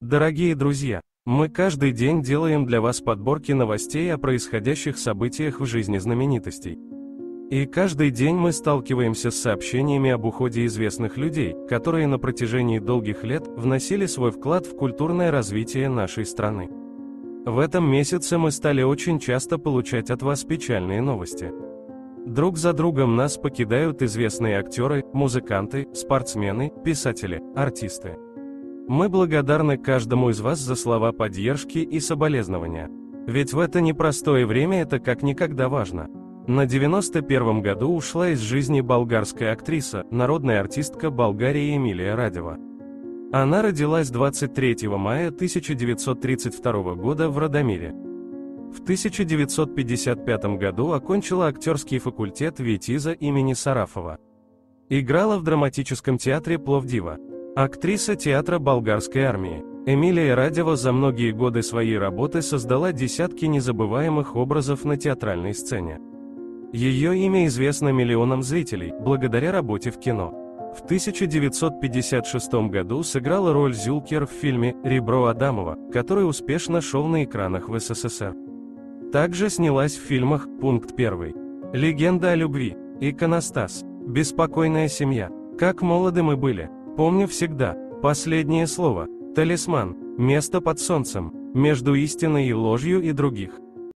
Дорогие друзья, мы каждый день делаем для вас подборки новостей о происходящих событиях в жизни знаменитостей. И каждый день мы сталкиваемся с сообщениями об уходе известных людей, которые на протяжении долгих лет вносили свой вклад в культурное развитие нашей страны. В этом месяце мы стали очень часто получать от вас печальные новости. Друг за другом нас покидают известные актеры, музыканты, спортсмены, писатели, артисты. Мы благодарны каждому из вас за слова поддержки и соболезнования. Ведь в это непростое время это как никогда важно. На 91 году ушла из жизни болгарская актриса, народная артистка Болгарии Эмилия Радева. Она родилась 23 мая 1932 года в Радомире. В 1955 году окончила актерский факультет Витиза имени Сарафова. Играла в драматическом театре Пловдива. Актриса театра болгарской армии. Эмилия Радева за многие годы своей работы создала десятки незабываемых образов на театральной сцене. Ее имя известно миллионам зрителей, благодаря работе в кино. В 1956 году сыграла роль Зюлкер в фильме «Ребро Адамова», который успешно шел на экранах в СССР. Также снялась в фильмах «Пункт 1», «Легенда о любви», «Иконостас», «Беспокойная семья», «Как молоды мы были», «Помню всегда», «Последнее слово», «Талисман», «Место под солнцем», «Между истиной и ложью» и других.